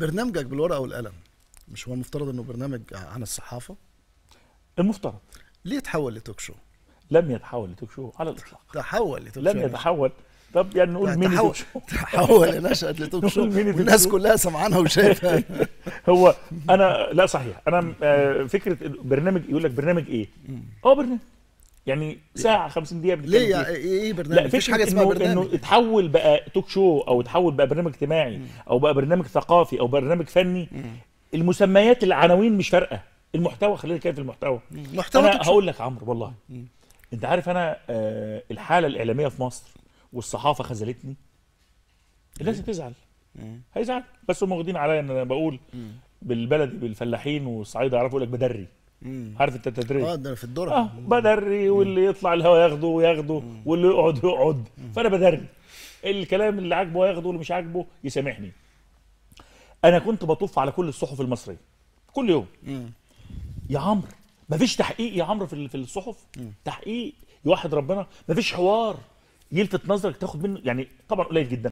برنامجك بالورقة والقلم مش هو المفترض إنه برنامج عن الصحافة؟ المفترض. ليه تحول لتوك شو؟ لم يتحول لتوك شو على الإطلاق. تحول لتوك لم شو يتحول. طب يعني نقول ميني تحول تحول لنشأة لتوك شو. مين شو؟ كلها سمعانها وشايفها هو أنا لا صحيح. أنا آه، فكرة برنامج يقول لك برنامج إيه؟ آه برنامج. يعني ساعة 50 دقيقة بنتكلم ليه. يعني إيه برنامج لا فكرة حاجة اسمها برنامج. إنه اتحول بقى توك شو أو اتحول بقى برنامج اجتماعي أو بقى برنامج ثقافي أو برنامج فني المسميات العناوين مش فارقة. المحتوى خلينا نتكلم في المحتوى. محتوى أنا. هقول لك عمرو والله. أنت عارف أنا آه الحالة الإعلامية في مصر والصحافة خذلتني. الناس هتزعل هيزعل. بس هم واخدين عليا إن أنا بقول بالبلدي بالفلاحين والصعايده يعرفوا يقول لك بدري. مم. عارف انت التدريب آه ده في الدرة. آه بدري واللي يطلع الهوا ياخده وياخده واللي يقعد يقعد. فأنا بدري. الكلام اللي عاجبه ياخده واللي مش عاجبه يسامحني. أنا كنت بطوف على كل الصحف المصرية. كل يوم. مم. يا عمرو مفيش تحقيق يا عمرو في ال- في الصحف؟ تحقيق يوحد ربنا؟ مفيش حوار. يلفت نظرك تاخد منه يعني طبعا قليل جدا.